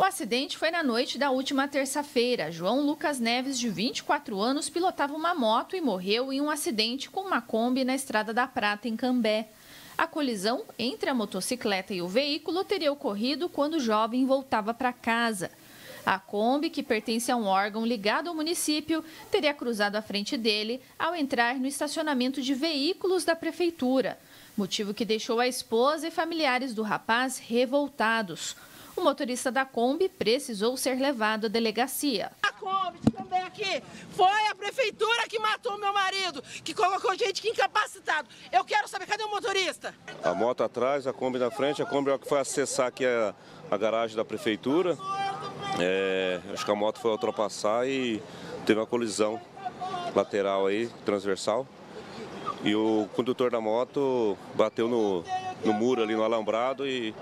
O acidente foi na noite da última terça-feira. João Lucas Neves, de 24 anos, pilotava uma moto e morreu em um acidente com uma Kombi na Estrada da Prata, em Cambé. A colisão entre a motocicleta e o veículo teria ocorrido quando o jovem voltava para casa. A Kombi, que pertence a um órgão ligado ao município, teria cruzado a frente dele ao entrar no estacionamento de veículos da prefeitura, motivo que deixou a esposa e familiares do rapaz revoltados. O motorista da Kombi precisou ser levado à delegacia. A Kombi também aqui foi a prefeitura que matou meu marido, que colocou gente que incapacitado. Eu quero saber cadê o motorista? A moto atrás, a Kombi na frente, a Kombi é que foi acessar aqui a, a garagem da prefeitura. É, acho que a moto foi ultrapassar e teve uma colisão lateral aí, transversal. E o condutor da moto bateu no, no muro ali no alambrado e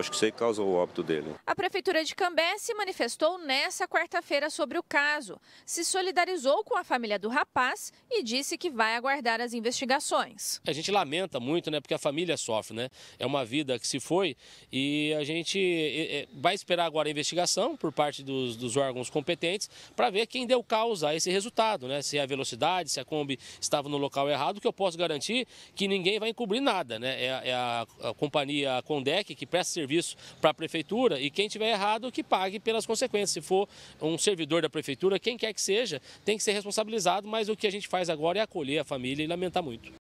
acho que isso aí causou o óbito dele. A Prefeitura de Cambé se manifestou nessa quarta-feira sobre o caso, se solidarizou com a família do rapaz e disse que vai aguardar as investigações. A gente lamenta muito, né, porque a família sofre, né? É uma vida que se foi e a gente vai esperar agora a investigação por parte dos, dos órgãos competentes para ver quem deu causa a esse resultado, né? Se é a velocidade, se a Kombi estava no local errado, que eu posso garantir que ninguém vai encobrir nada, né? É, é a, a companhia Condec que presta serviço para a prefeitura e quem tiver errado que pague pelas consequências. Se for um servidor da prefeitura, quem quer que seja, tem que ser responsabilizado, mas o que a gente faz agora é acolher a família e lamentar muito.